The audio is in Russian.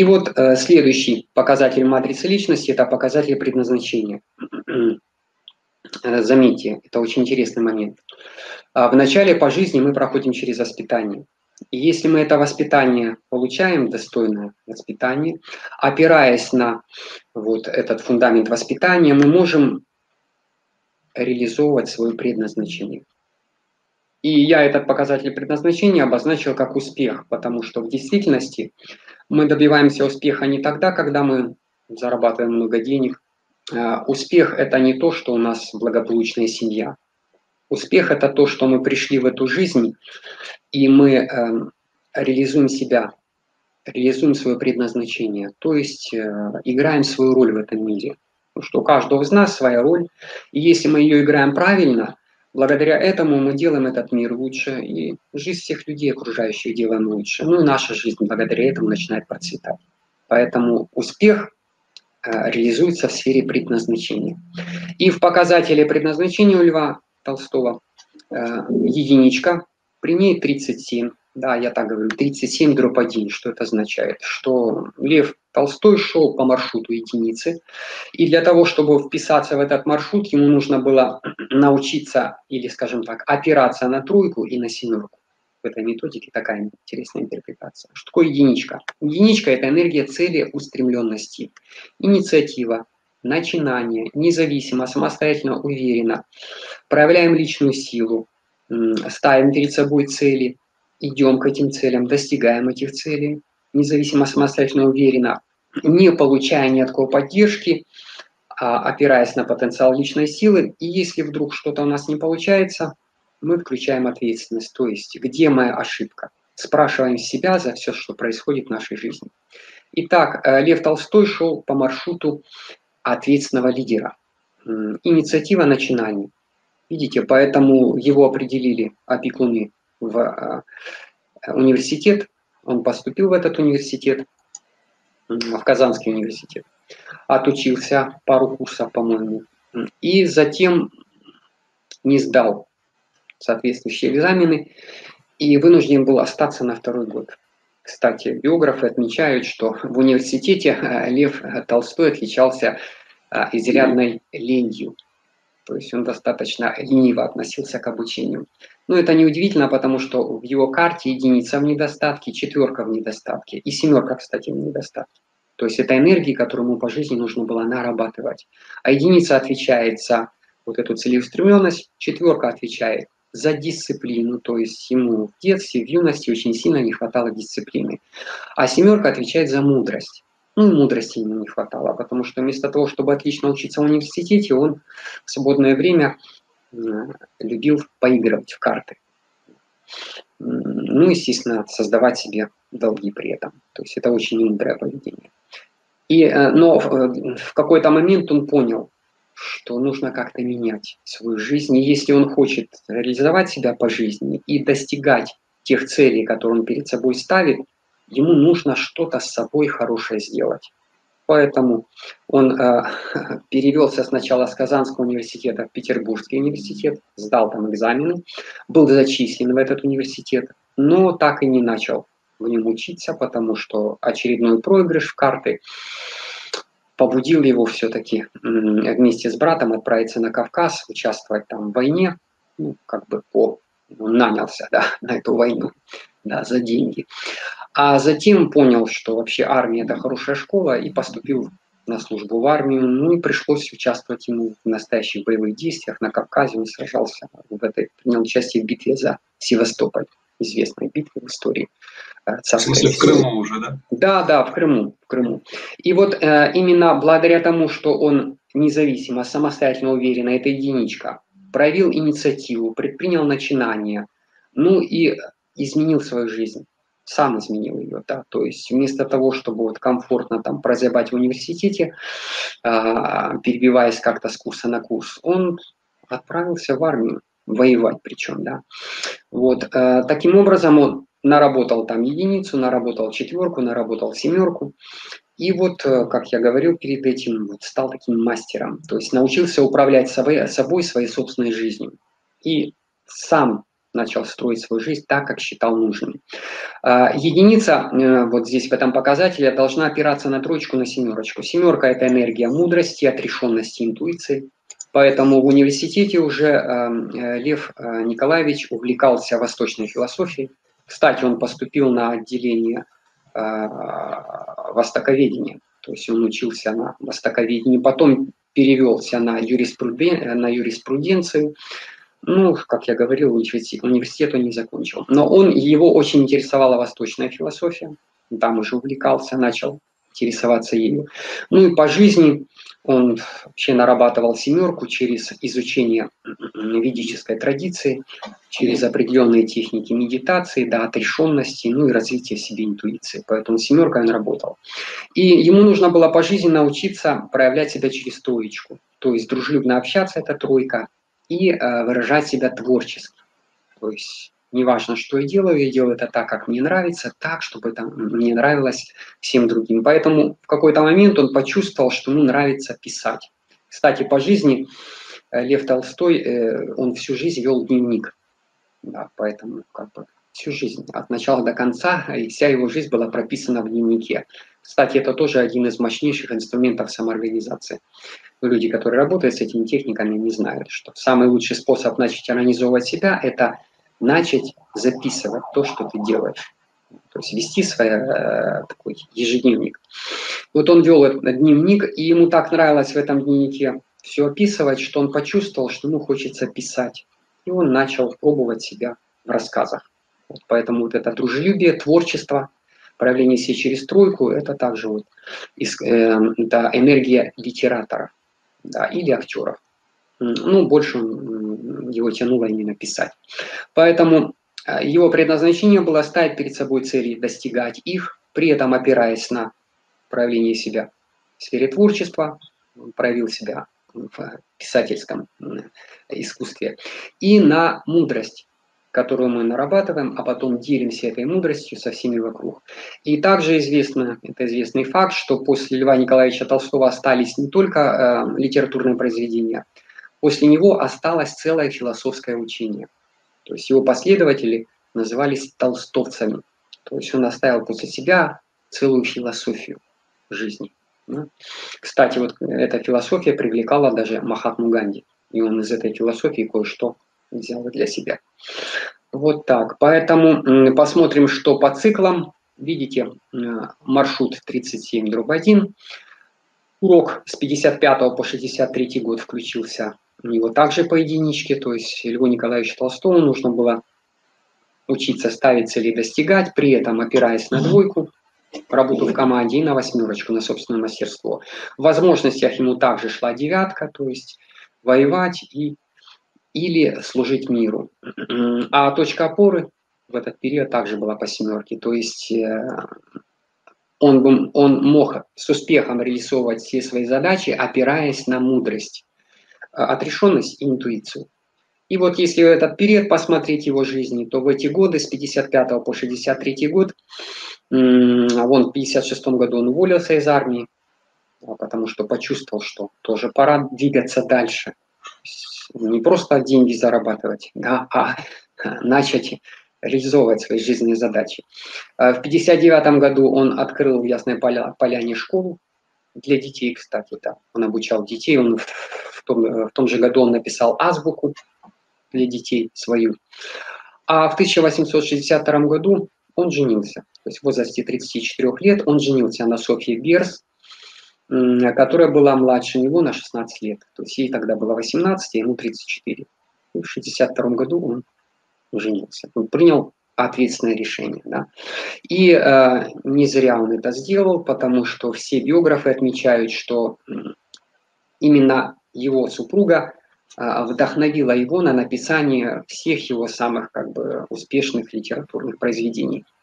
И вот э, следующий показатель матрицы личности – это показатель предназначения. Э, заметьте, это очень интересный момент. А в начале по жизни мы проходим через воспитание. И если мы это воспитание получаем, достойное воспитание, опираясь на вот этот фундамент воспитания, мы можем реализовывать свое предназначение. И я этот показатель предназначения обозначил как успех, потому что в действительности мы добиваемся успеха не тогда, когда мы зарабатываем много денег. А, успех – это не то, что у нас благополучная семья. Успех – это то, что мы пришли в эту жизнь, и мы э, реализуем себя, реализуем свое предназначение, то есть э, играем свою роль в этом мире. Потому что у каждого из нас своя роль, и если мы ее играем правильно, благодаря этому мы делаем этот мир лучше, и жизнь всех людей окружающих делаем лучше. Ну и наша жизнь благодаря этому начинает процветать. Поэтому успех э, реализуется в сфере предназначения. И в показателе предназначения у Льва Толстого э, единичка, при ней 37. Да, я так говорю, 37 дробь 1. Что это означает? Что Лев Толстой шел по маршруту единицы, и для того, чтобы вписаться в этот маршрут, ему нужно было научиться, или, скажем так, опираться на тройку и на семерку. В этой методике такая интересная интерпретация. Что такое единичка? Единичка – это энергия цели, устремленности, инициатива, начинание, независимо, самостоятельно, уверенно. Проявляем личную силу, ставим перед собой цели, идем к этим целям, достигаем этих целей, независимо, самостоятельно, уверенно, не получая ни от кого поддержки, а опираясь на потенциал личной силы. И если вдруг что-то у нас не получается, мы включаем ответственность, то есть где моя ошибка. Спрашиваем себя за все, что происходит в нашей жизни. Итак, э, Лев Толстой шел по маршруту ответственного лидера. Инициатива начинаний. Видите, поэтому его определили опекуны в э, университет. Он поступил в этот университет, в Казанский университет. Отучился пару курсов, по-моему. И затем не сдал соответствующие экзамены и вынужден был остаться на второй год. Кстати, биографы отмечают, что в университете э, Лев Толстой отличался э, изрядной ленью. То есть он достаточно лениво относился к обучению. Но это неудивительно, потому что в его карте единица в недостатке, четверка в недостатке и семерка, кстати, в недостатке. То есть это энергии, которую ему по жизни нужно было нарабатывать. А единица отвечает за вот эту целеустремленность, четверка отвечает за дисциплину, то есть ему в детстве, в юности очень сильно не хватало дисциплины. А семерка отвечает за мудрость. Ну, мудрости ему не хватало, потому что вместо того, чтобы отлично учиться в университете, он в свободное время любил поигрывать в карты. Ну, естественно, создавать себе долги при этом. То есть это очень немудрое поведение. И, э, но в какой-то момент он понял, что нужно как-то менять свою жизнь. И если он хочет реализовать себя по жизни и достигать тех целей, которые он перед собой ставит, ему нужно что-то с собой хорошее сделать. Поэтому он э, перевелся сначала с Казанского университета в Петербургский университет, сдал там экзамены, был зачислен в этот университет, но так и не начал в нем учиться, потому что очередной проигрыш в карты побудил его все-таки вместе с братом отправиться на Кавказ, участвовать там в войне, ну, как бы по, он нанялся, да, на эту войну, да, за деньги. А затем понял, что вообще армия – это хорошая школа, и поступил на службу в армию, ну и пришлось участвовать ему в настоящих боевых действиях на Кавказе, он сражался в этой, принял участие в битве за Севастополь, известной битве в истории. Э, в смысле, в Крыму уже, да? Да, да, в Крыму, в Крыму. И вот э, именно благодаря тому, что он независимо, самостоятельно уверенно, это единичка, проявил инициативу, предпринял начинание, ну и изменил свою жизнь сам изменил ее, да, то есть вместо того, чтобы вот комфортно там прозябать в университете, э, перебиваясь как-то с курса на курс, он отправился в армию, воевать причем, да. Вот, э, таким образом он наработал там единицу, наработал четверку, наработал семерку. И вот, э, как я говорил перед этим, вот стал таким мастером. То есть научился управлять собой, собой своей собственной жизнью. И сам начал строить свою жизнь так, как считал нужным. А, единица э, вот здесь в этом показателе должна опираться на троечку, на семерочку. Семерка – это энергия мудрости, отрешенности, интуиции. Поэтому в университете уже э, Лев э, Николаевич увлекался восточной философией. Кстати, он поступил на отделение востоковедения, то есть он учился на востоковедении, потом перевелся на, юриспруден... на юриспруденцию, ну, как я говорил, университет, он не закончил. Но он, его очень интересовала восточная философия. Там уже увлекался, начал интересоваться ею. Ну и по жизни он вообще нарабатывал семерку через изучение ведической традиции, через определенные техники медитации, да, отрешенности, ну и развитие в себе интуиции. Поэтому семеркой он работал. И ему нужно было по жизни научиться проявлять себя через троечку. То есть дружелюбно общаться – это тройка, и э, выражать себя творчески. То есть неважно, что я делаю, я делаю это так, как мне нравится, так, чтобы это мне нравилось всем другим. Поэтому в какой-то момент он почувствовал, что ему нравится писать. Кстати, по жизни э, Лев Толстой, э, он всю жизнь вел дневник. Да, поэтому как бы всю жизнь, от начала до конца, и вся его жизнь была прописана в дневнике. Кстати, это тоже один из мощнейших инструментов самоорганизации люди, которые работают с этими техниками, не знают, что самый лучший способ начать организовывать себя – это начать записывать то, что ты делаешь. То есть вести свой э, такой ежедневник. Вот он вел этот дневник, и ему так нравилось в этом дневнике все описывать, что он почувствовал, что ему хочется писать. И он начал пробовать себя в рассказах. Вот поэтому вот это дружелюбие, творчество, проявление себя через тройку – это также вот, э, это энергия литератора да, или актеров. Ну, больше его тянуло именно писать. Поэтому э, его предназначение было ставить перед собой цели, достигать их, при этом опираясь на проявление себя в сфере творчества, проявил себя в писательском искусстве, и на мудрость, которую мы нарабатываем, а потом делимся этой мудростью со всеми вокруг. И также известно, это известный факт, что после Льва Николаевича Толстого остались не только э, литературные произведения, после него осталось целое философское учение. То есть его последователи назывались толстовцами. То есть он оставил после себя целую философию жизни. Кстати, вот эта философия привлекала даже Махатму Ганди. И он из этой философии кое-что взял для себя. Вот так. Поэтому посмотрим, что по циклам. Видите, маршрут 37 дробь 1. Урок с 55 по 63 год включился у него также по единичке, то есть Льву Николаевичу Толстому нужно было учиться ставить цели достигать, при этом опираясь на двойку, работу в команде и на восьмерочку, на собственное мастерство. В возможностях ему также шла девятка, то есть воевать и или служить миру. А точка опоры в этот период также была по семерке. То есть э, он, бы, он мог с успехом реализовывать все свои задачи, опираясь на мудрость, э, отрешенность и интуицию. И вот если этот период посмотреть его жизни, то в эти годы, с 55 по 63 год, вон в 56 году он уволился из армии, потому что почувствовал, что тоже пора двигаться дальше не просто деньги зарабатывать, да, а начать реализовывать свои жизненные задачи. А в 1959 году он открыл в Ясной Поляне школу для детей, кстати, да. Он обучал детей, он в том, в том же году он написал азбуку для детей свою. А в 1862 году он женился. То есть в возрасте 34 лет он женился на Софье Берс, которая была младше него на 16 лет. То есть ей тогда было 18, а ему 34. И в 62 году он женился. Он принял ответственное решение. Да? И э, не зря он это сделал, потому что все биографы отмечают, что именно его супруга э, вдохновила его на написание всех его самых как бы, успешных литературных произведений –